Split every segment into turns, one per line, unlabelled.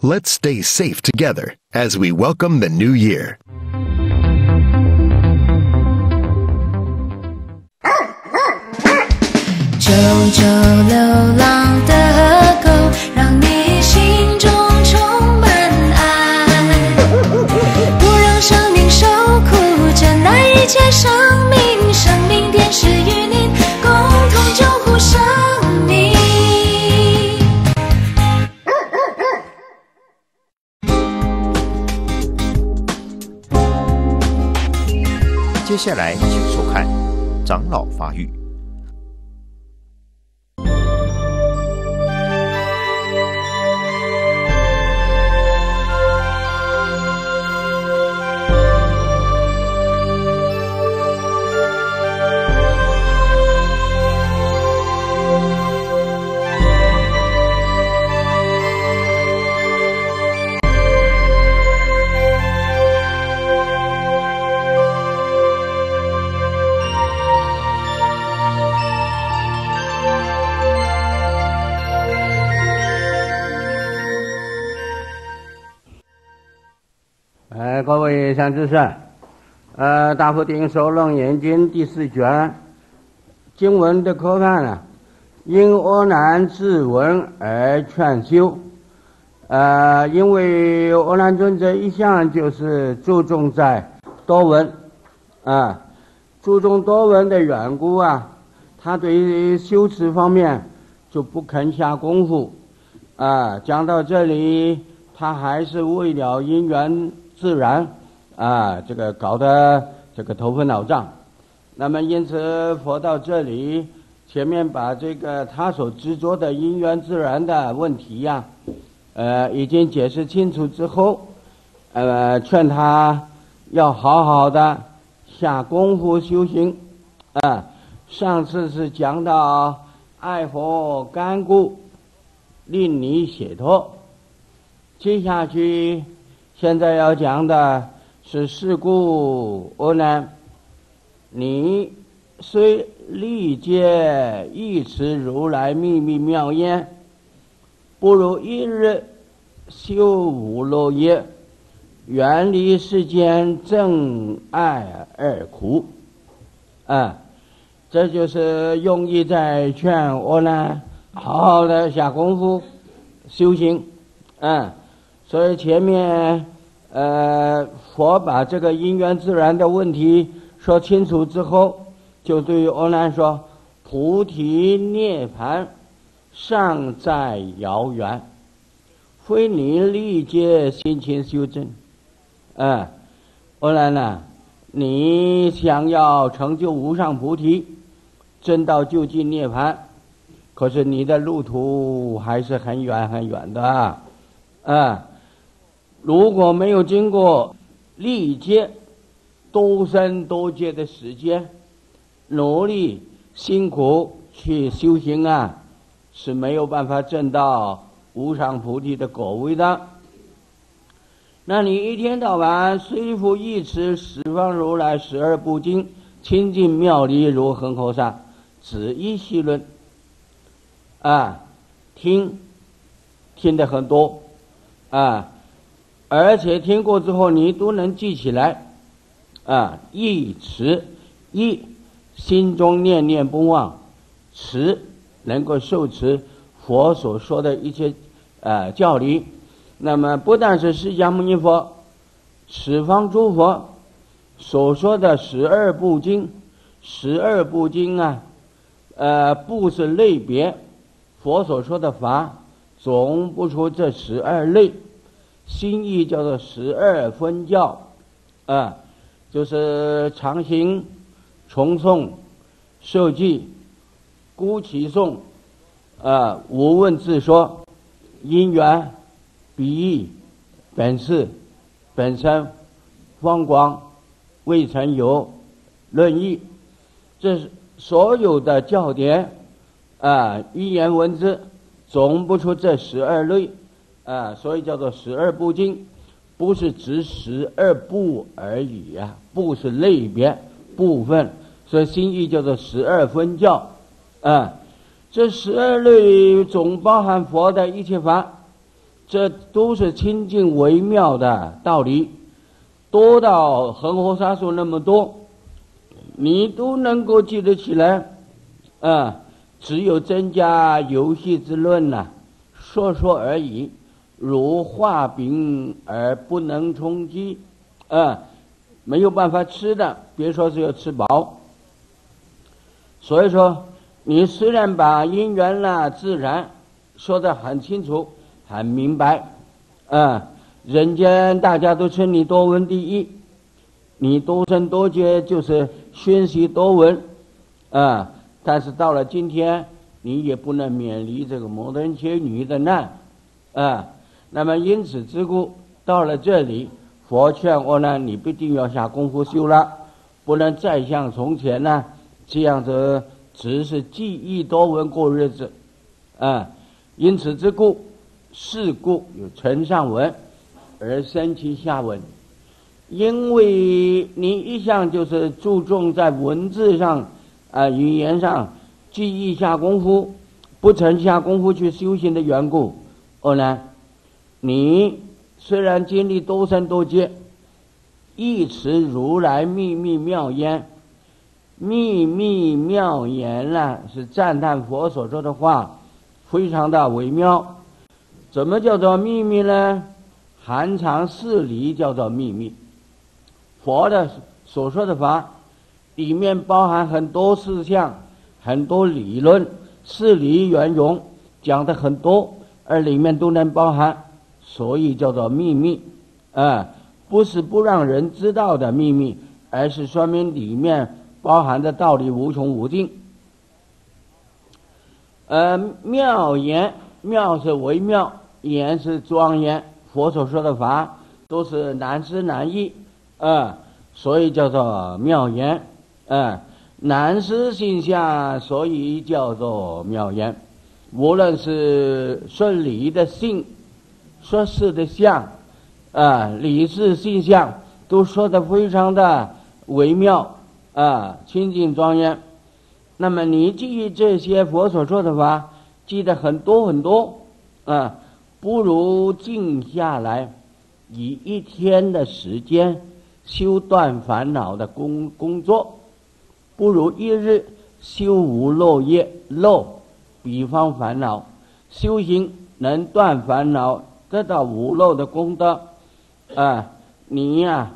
Let's stay safe together as we welcome the new year.
九九
接下来请收看《长老发育》。
呃，各位善，呃，《大佛顶首楞严经》第四卷经文的科判呢，因阿难自闻而劝修。呃，因为阿难尊者一向就是注重在多闻，啊，注重多闻的缘故啊，他对于修持方面就不肯下功夫。啊，讲到这里，他还是为了因缘自然，啊，这个搞得这个头昏脑胀。那么因此佛到这里，前面把这个他所执着的因缘自然的问题呀、呃，已经解释清楚之后，呃，劝他要好好的下功夫修行。啊，上次是讲到爱佛干故。令你解脱。接下去，现在要讲的是事故阿难，你虽历劫一持如来秘密妙言，不如一日修无漏业，远离世间正爱二苦。啊，这就是用意在劝阿难。好好的下功夫修行，嗯，所以前面呃佛把这个因缘自然的问题说清楚之后，就对于阿难说：菩提涅盘尚在遥远，非你历届心情修正。嗯，阿难呐，你想要成就无上菩提，证道究竟涅槃。可是你的路途还是很远很远的啊！啊，如果没有经过历劫多生多劫的时间，努力辛苦去修行啊，是没有办法证到无上菩提的果位的。那你一天到晚虽复一词十方如来十二部经，清净妙理如恒河沙，只一细论。啊，听，听的很多，啊，而且听过之后你都能记起来，啊，一词一，心中念念不忘，持能够受持佛所说的一些呃教理，那么不但是释迦牟尼佛，十方诸佛所说的十二部经，十二部经啊，呃，不是类别。佛所说的法，总不出这十二类，心意叫做十二分教，啊，就是常行、重诵、受记、孤其诵，啊，无问自说、因缘、比喻、本事、本身、方广、未曾有、论义，这是所有的教典。啊，一言文字总不出这十二类，啊，所以叫做十二部经，不是指十二部而已啊，部是类别部分，所以心意叫做十二分教，啊，这十二类总包含佛的一切法，这都是清净微妙的道理，多到恒河沙数那么多，你都能够记得起来，啊，只有增加游戏之论呐、说说而已，如画饼而不能充饥，啊，没有办法吃的，别说是要吃饱。所以说，你虽然把因缘啦、自然说得很清楚、很明白，啊，人间大家都称你多闻第一，你多生多劫就是熏习多闻，啊，但是到了今天，你也不能免离这个摩登伽女的难，啊，那么因此之故，到了这里，佛劝我呢，你必定要下功夫修了，不能再像从前呢这样子，只是记忆多闻过日子，啊，因此之故，是故有承上文而生其下文。因为你一向就是注重在文字上啊、语言上记忆下功夫，不曾下功夫去修行的缘故，哦呢，你虽然经历多生多劫，一持如来秘密妙言，秘密妙言呢、是赞叹佛所说的话，非常的微妙。怎么叫做秘密呢？含藏事理叫做秘密。佛的所说的法，里面包含很多事项、很多理论、事理圆融，讲的很多，而里面都能包含，所以叫做秘密。啊、不是不让人知道的秘密，而是说明里面包含的道理无穷无尽。呃，妙言，妙是微妙，言是庄严。佛所说的法都是难思难议，啊、所以叫做妙言，啊、难思心下，所以叫做妙言。无论是说理的性，说事的相，啊、理事性相，都说的非常的微妙，啊、清净庄严。那么你记忆这些佛所说的法，记得很多很多，啊，不如静下来，以一天的时间修断烦恼的工工作，不如一日修无漏业漏，比方烦恼，修行能断烦恼，得到无漏的功德，啊，你呀、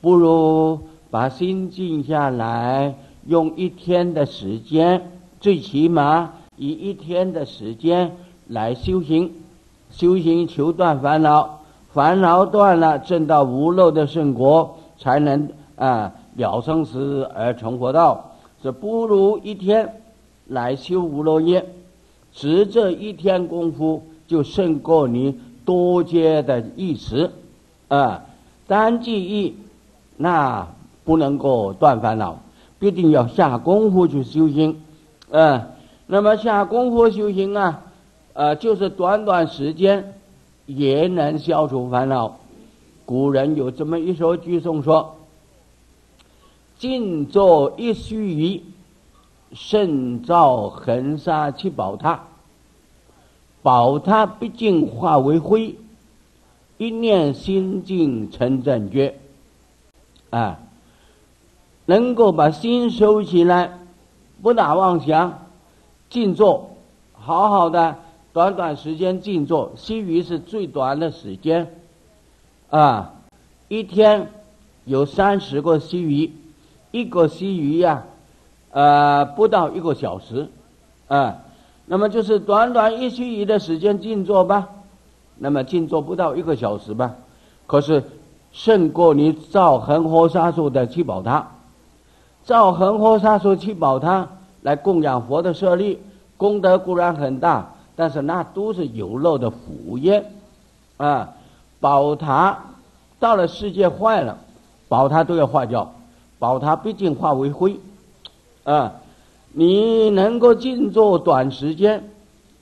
不如把心静下来。用一天的时间，最起码以一天的时间来修行，修行求断烦恼，烦恼断了，证到无漏的圣果，才能啊了生死而成佛道。这不如一天来修无漏业，只这一天功夫就胜过你多阶的意识，啊，单记忆那不能够断烦恼。必定要下功夫去修行，啊、那么下功夫修行啊，呃，就是短短时间也能消除烦恼。古人有这么一首句颂说：“静坐一须臾，胜造恒沙七宝塔。宝塔毕竟化为灰，一念心境成正觉。”啊。能够把心收起来，不打妄想，静坐，好好的，短短时间静坐，须臾是最短的时间，啊，一天有三十个须臾，一个须臾呀，呃，不到一个小时，啊，那么就是短短一须臾的时间静坐吧，那么静坐不到一个小时吧，可是胜过你造恒河沙数的七宝塔。造恒河沙数七宝塔来供养佛的舍利，功德固然很大，但是那都是有漏的福业，啊，宝塔到了世界坏了，宝塔都要化掉，宝塔毕竟化为灰，啊，你能够静坐短时间，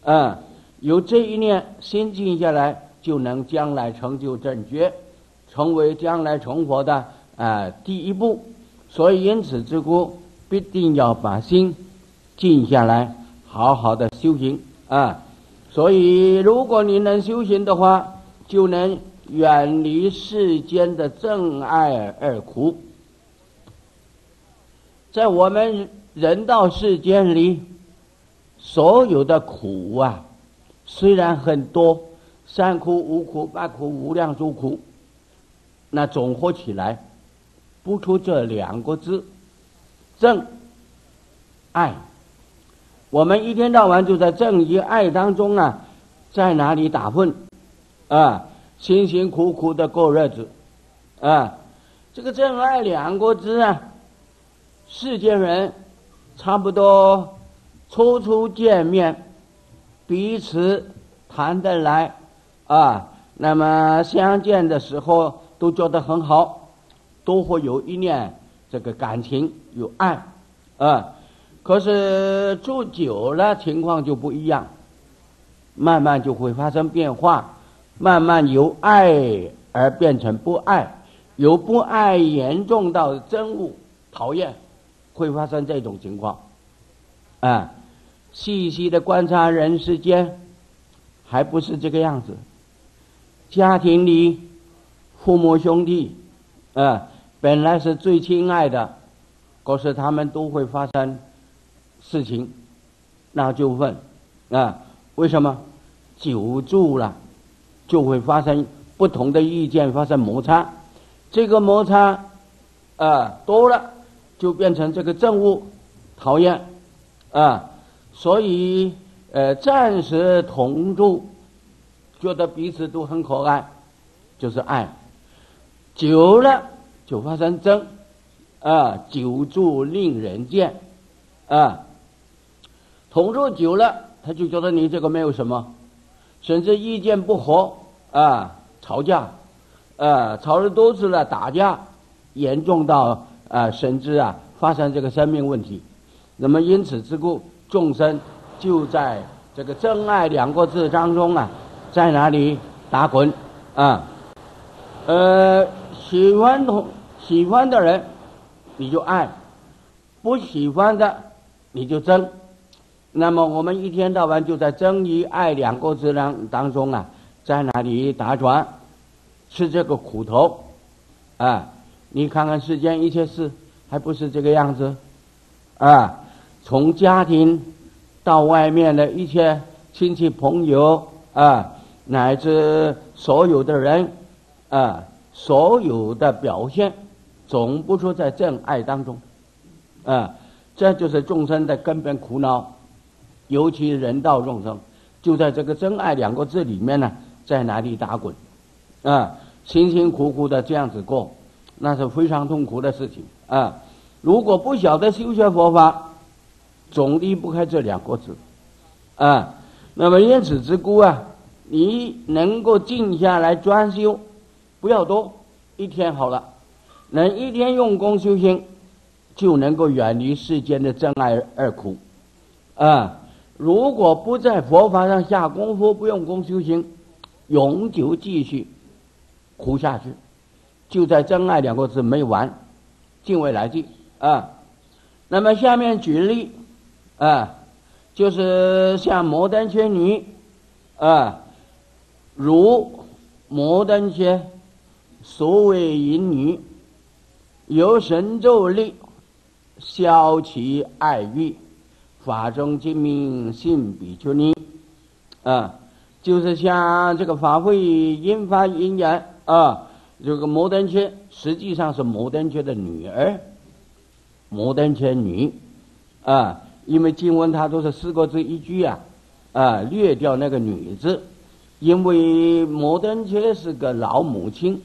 啊，有这一念心静下来，就能将来成就正觉，成为将来成佛的啊第一步。所以，因此之故，必定要把心静下来，好好的修行啊。所以，如果你能修行的话，就能远离世间的憎爱而苦。在我们人到世间里，所有的苦啊，虽然很多，三苦、五苦、八苦、无量诸苦，那总合起来，不出这两个字：正、爱。我们一天到晚就在正义爱当中啊，在哪里打混，啊，辛辛苦苦的过日子，啊，这个正爱两个字啊，世间人差不多初初见面，彼此谈得来，啊，那么相见的时候都觉得很好，都会有一念这个感情有爱，啊。可是住久了，情况就不一样，慢慢就会发生变化，慢慢由爱而变成不爱，由不爱严重到憎恶、讨厌，会发生这种情况。啊，细细的观察人世间，还不是这个样子。家庭里，父母兄弟，啊，本来是最亲爱的，可是他们都会发生。事情，那就问啊，为什么久住了就会发生不同的意见，发生摩擦？这个摩擦啊多了，就变成这个憎恶、讨厌啊。所以呃，暂时同住，觉得彼此都很可爱，就是爱。久了就发生争啊，久住令人见啊。同住久了，他就觉得你这个没有什么，甚至意见不合啊，吵架，啊，吵了多次了，打架，严重到啊，甚至啊，发生这个生命问题。那么因此之故，众生就在这个真爱两个字当中啊，在哪里打滚啊？呃，喜欢同喜欢的人，你就爱；不喜欢的，你就争。那么我们一天到晚就在争与爱两个字当当中啊，在哪里打转，吃这个苦头，啊，你看看世间一切事，还不是这个样子，啊，从家庭到外面的一切亲戚朋友啊，乃至所有的人啊，所有的表现，总不出在真爱当中，啊，这就是众生的根本苦恼。尤其人道众生，就在这个“真爱”两个字里面呢，在哪里打滚，啊，辛辛苦苦的这样子过，那是非常痛苦的事情啊！如果不晓得修学佛法，总离不开这两个字，啊，那么因此之故啊，你能够静下来专修，不要多，一天好了，能一天用功修行，就能够远离世间的真爱二苦，啊。如果不在佛法上下功夫，不用功修行，永久继续苦下去，就在“真爱”两个字没完，敬畏来记啊。那么下面举例啊，就是像摩登伽女啊，如摩登伽所谓淫女，由神咒力消其爱欲。法中精明性比丘尼，啊，就是像这个法会引发因缘啊，这个摩登圈实际上是摩登圈的女儿，摩登圈女，啊，因为经文它都是四个字一句啊，啊，略掉那个女字，因为摩登圈是个老母亲，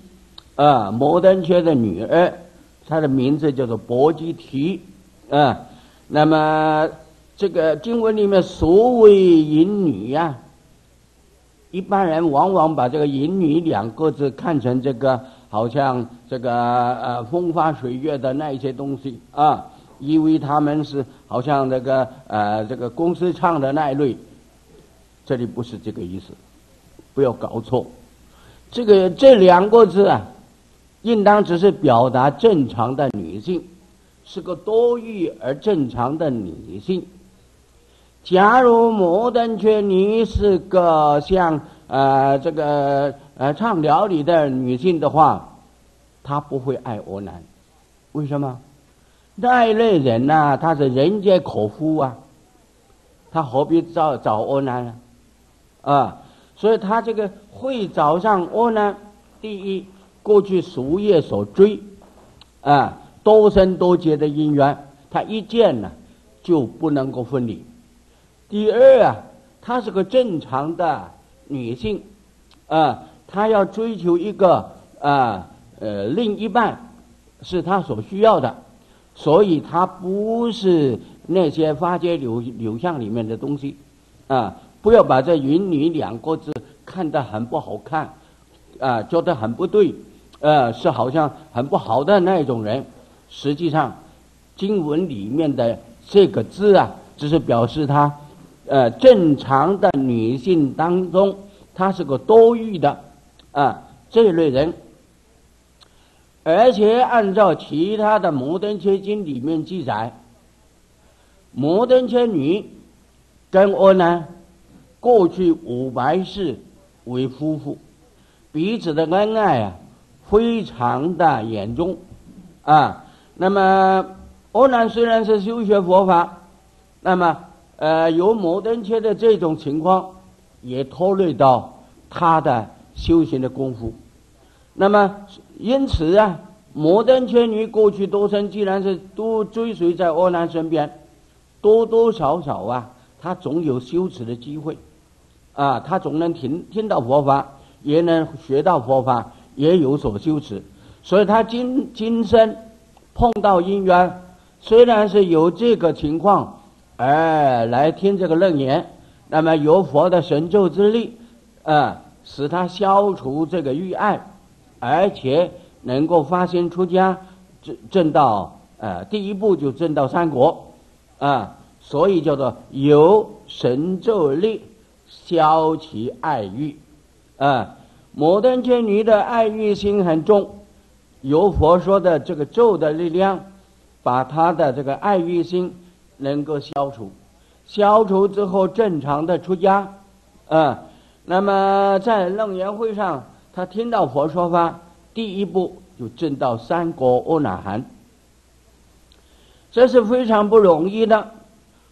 啊，摩登圈的女儿，她的名字叫做薄吉提，啊，那么。这个经文里面所谓淫女呀，一般人往往把这个淫女两个字看成这个好像这个呃风花水月的那一些东西啊，以为他们是好像这个呃这个公司唱的那一类，这里不是这个意思，不要搞错。这个这两个字啊，应当只是表达正常的女性，是个多欲而正常的女性。假如摩登伽女是个像呃这个呃唱辽里的女性的话，她不会爱欧男，为什么？那一类人呐、他是人皆可夫啊，他何必找找欧男呢？啊，所以他这个会找上欧男，第一，过去夙业所追，啊，多生多劫的因缘，他一见呢就不能够分离。第二啊，她是个正常的女性，啊，她要追求一个啊呃另一半，是她所需要的，所以她不是那些花街柳柳巷里面的东西，啊，不要把这“云女”两个字看得很不好看，啊，觉得很不对，呃，是好像很不好的那种人。实际上，经文里面的这个字啊，只是表示她，呃，正常的女性当中，她是个多欲的，啊，这类人。而且按照其他的《摩登切经》里面记载，摩登切女跟阿难过去五百世为夫妇，彼此的恩爱啊，非常的严重啊。那么阿难虽然是修学佛法，那么呃有摩登切的这种情况，也拖累到他的修行的功夫。那么因此啊，摩登切女过去多生，既然是都追随在阿难身边，多多少少啊，他总有修持的机会，啊，他总能听听到佛法，也能学到佛法，也有所修持。所以他今今生碰到因缘，虽然是有这个情况，哎，来听这个楞严，那么由佛的神咒之力，啊，使他消除这个欲爱。而且能够发心出家，正正到呃第一步就正到三国，啊，所以叫做由神咒力消其爱欲，啊，摩登伽女的爱欲心很重，由佛说的这个咒的力量，把他的这个爱欲心能够消除，消除之后正常的出家，啊，那么在楞严会上。他听到佛说法，第一步就证到三国阿那含，这是非常不容易的。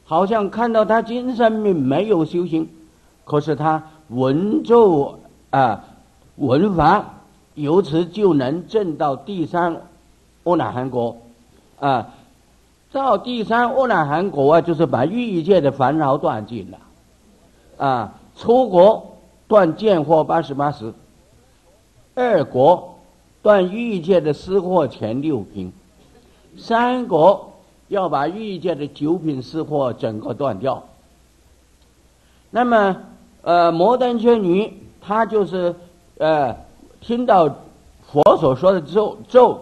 好像看到他今生命没有修行，可是他闻咒啊闻法，由此就能证到第三阿那含国啊。到第三阿那含国啊，就是把欲界的烦恼断尽了啊。出国断见惑八十八识。二国断欲界的私货前六品，三国要把欲界的九品私货整个断掉。那么，呃，摩登伽女她就是呃听到佛所说的咒咒，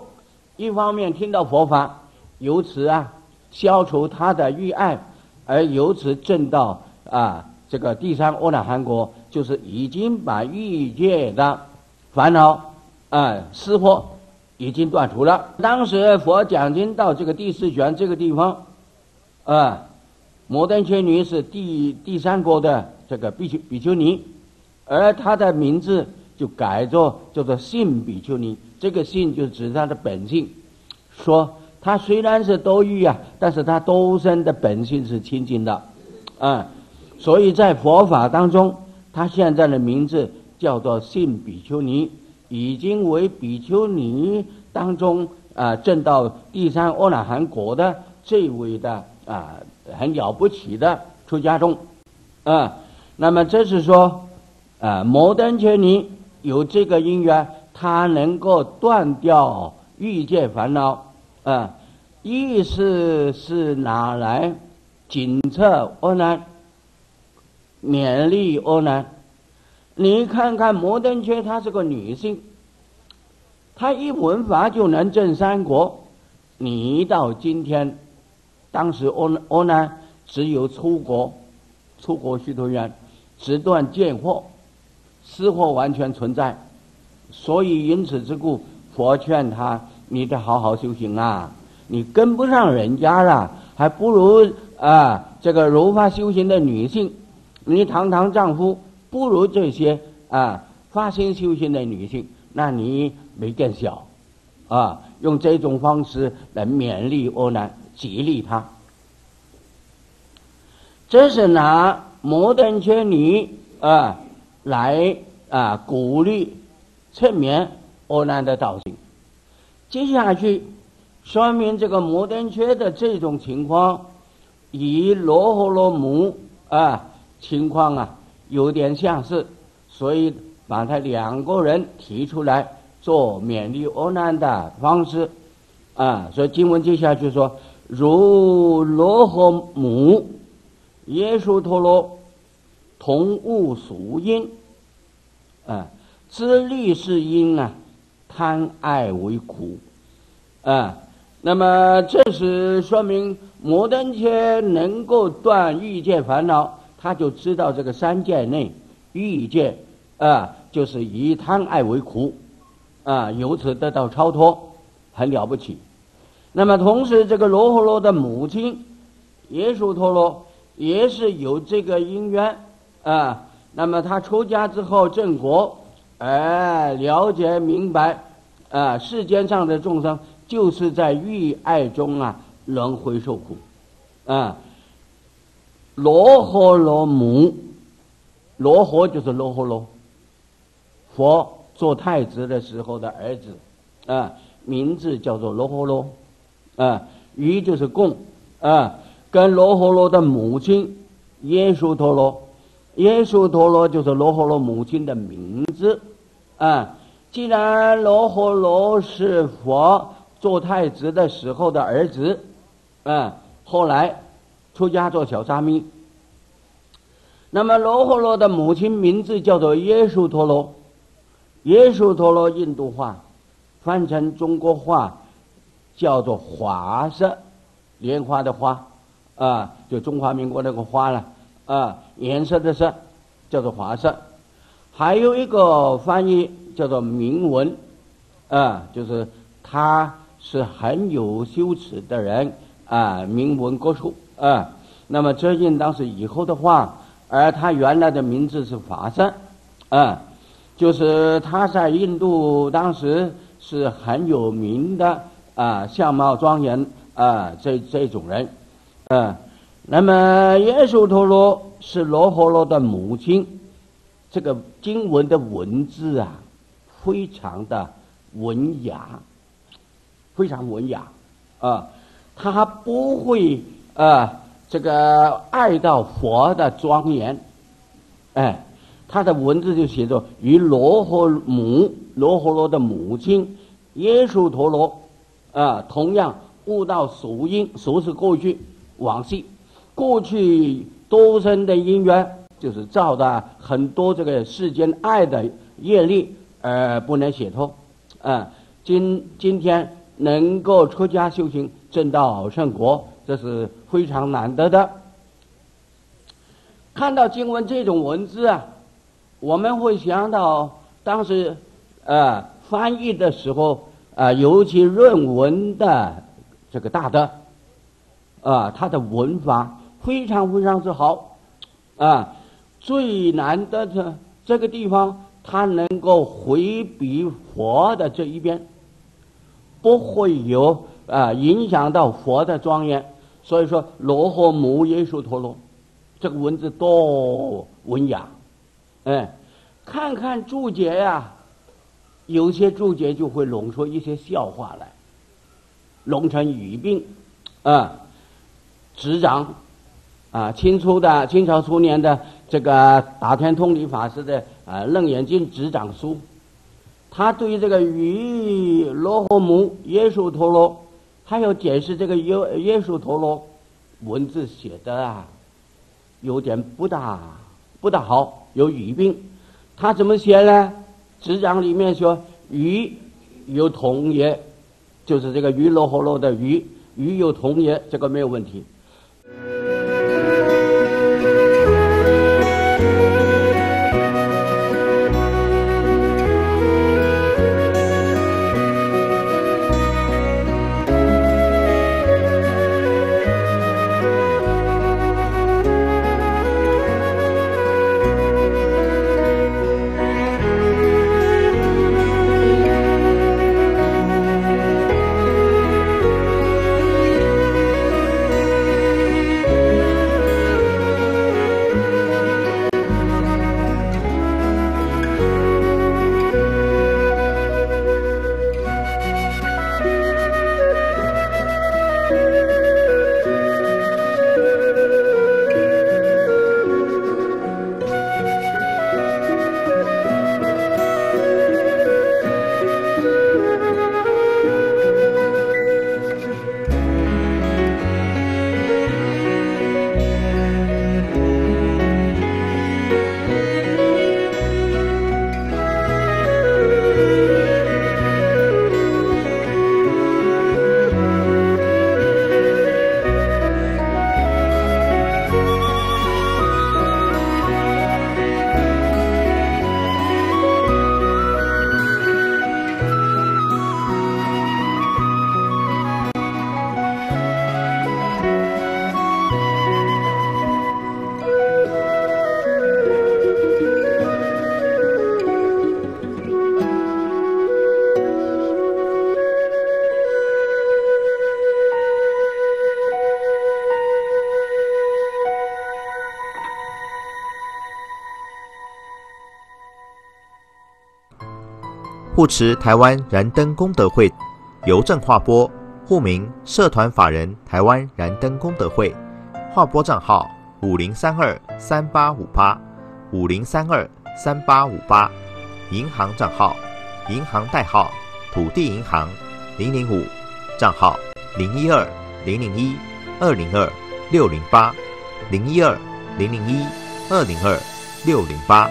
一方面听到佛法，由此啊消除他的欲爱，而由此证到啊这个第三阿那含国，就是已经把欲界的。烦恼啊，私货已经断除了。当时佛讲经到这个第四卷这个地方，啊，摩登伽女是第第三国的这个比丘比丘尼，而她的名字就改作叫做性比丘尼。这个性就指她的本性，说他虽然是多欲啊，但是他多生的本性是清净的，啊，所以在佛法当中，他现在的名字。叫做性比丘尼，已经为比丘尼当中啊证到第三阿那含果的这位的啊很了不起的出家众啊。那么这是说啊摩登伽尼有这个因缘，他能够断掉欲界烦恼啊。意思是拿来警策阿难，勉励阿难。你看看摩登伽，她是个女性，她一闻法就能证三国。你到今天，当时阿阿难只有出国，出国须陀愿，只断见惑，私货完全存在。所以因此之故，佛劝他：你得好好修行啊！你跟不上人家了，还不如啊这个如法修行的女性，你堂堂丈夫。不如这些啊发心修行的女性，那你没见小啊，用这种方式来勉励阿难，激励他。这是拿摩登伽女啊来啊鼓励侧面阿难的道行。接下去说明这个摩登伽的这种情况，与罗诃罗母啊情况啊有点相似，所以把他两个人提出来做勉励阿难的方式啊。所以经文接下去说，如罗诃母。耶稣陀罗同物属因，啊，知利是因啊，贪爱为苦，啊，那么这是说明摩登伽能够断欲界烦恼，他就知道这个三界内欲界啊，就是以贪爱为苦，啊，由此得到超脱，很了不起。那么同时，这个罗诃罗的母亲耶稣陀罗。也是有这个因缘啊，那么他出家之后正果，哎，了解明白啊，世间上的众生就是在欲爱中啊轮回受苦啊。罗诃罗母，罗诃就是罗诃罗，佛做太子的时候的儿子啊，名字叫做罗诃罗啊，于就是供啊。跟罗诃罗的母亲耶稣陀罗，耶稣陀罗就是罗诃罗母亲的名字啊。既然罗诃罗是佛做太子的时候的儿子，啊，后来出家做小沙弥。那么罗诃罗的母亲名字叫做耶稣陀罗，耶稣陀罗印度话翻成中国话叫做华色莲花的花。啊，就中华民国那个花了啊，颜色的色叫做华色，还有一个翻译叫做铭文，啊，就是他是很有羞耻的人啊，铭文国术啊。那么这应当是以后的话，而他原来的名字是法色，啊，就是他在印度当时是很有名的啊，相貌庄严啊，这这种人。啊，那么耶稣陀罗是罗诃罗的母亲，这个经文的文字啊，非常的文雅，非常文雅啊，他不会啊这个爱到佛的庄严，哎，他的文字就写作与罗和母罗和罗的母亲耶稣陀罗啊，同样悟到属因，属是过去。往昔过去多生的因缘，就是造的很多这个世间爱的业力，而不能解脱。啊，今今天能够出家修行，证到圣果，这是非常难得的。看到经文这种文字啊，我们会想到当时啊翻译的时候啊，尤其论文的这个大德。啊，他的文法非常非常之好，啊，最难得的这个地方，他能够回避佛的这一边，不会有啊影响到佛的庄严。所以说，罗诃母耶稣陀罗，这个文字多文雅，哎，看看注解呀，有些注解就会弄出一些笑话来，弄成语病，啊。执掌，啊，清初的清朝初年的这个大天通理法师的啊《楞严经》执掌书，他对这个与罗诃母耶稣陀罗，他要解释这个耶耶稣陀罗文字写的啊，有点不大不大好，有语病。他怎么写呢？执掌里面说与有同也，就是这个与罗诃罗的与与有同也，这个没有问题。
护持台湾燃灯功德会，邮政划拨，户名社团法人台湾燃灯功德会，划拨账号五零三二三八五八五零三二三八五八，银行账号银行代号土地银行零零五，账号零一二零零一二零二六零八零一二零零一二零二六零八。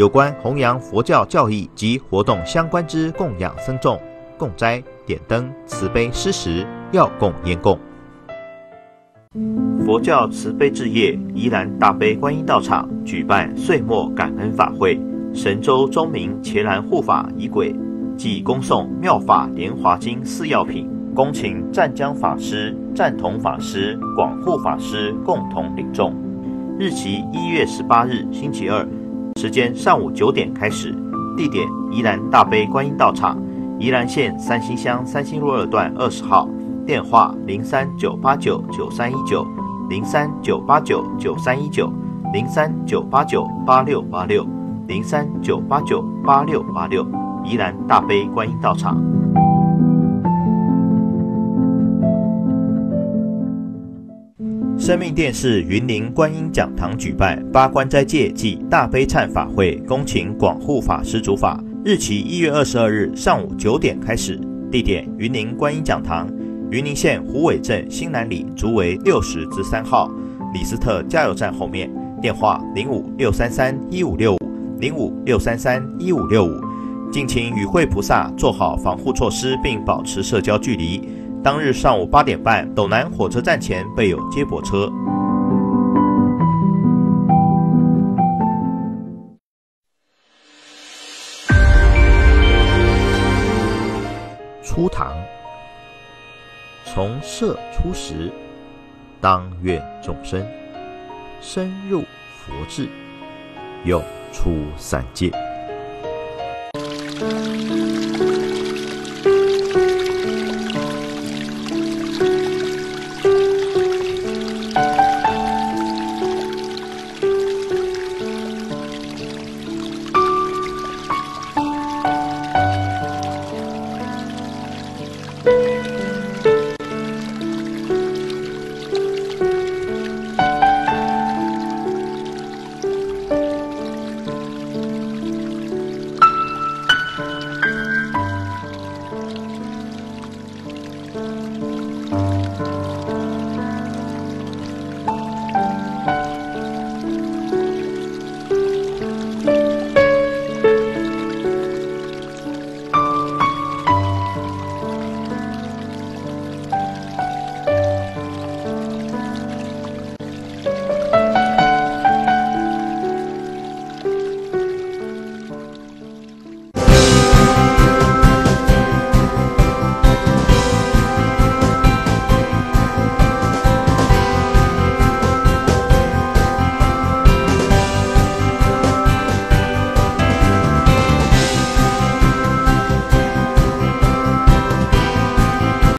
有关弘扬佛教教义及活动相关之供养僧众、供斋、点灯、慈悲施食、药供烟供。佛教慈悲置业宜兰大悲观音道场举办岁末感恩法会，神州钟明前兰护法仪轨即恭送妙法莲华经四药品，恭请湛江法师、湛同法师、广护法师共同领众。日期一月十八日星期二。时间上午九点开始，地点宜兰大悲观音道场，宜兰县三星乡三星路二段二十号，电话零三九八九九三一九零三九八九九三一九零三九八九八六八六零三九八九八六八六，宜兰大悲观音道场。生命电视云林观音讲堂举办八关斋戒暨大悲忏法会，恭请广护法师主法。日期一月二十二日上午九点开始，地点云林观音讲堂，云林县虎尾镇新南里竹围六十之三号李斯特加油站后面。电话零五六三三一五六五零五六三三一五六五。敬请与会菩萨做好防护措施，并保持社交距离。当日上午八点半，斗南火车站前备有接驳车。初唐，从舍出时，当愿众生深入佛智，又出三界。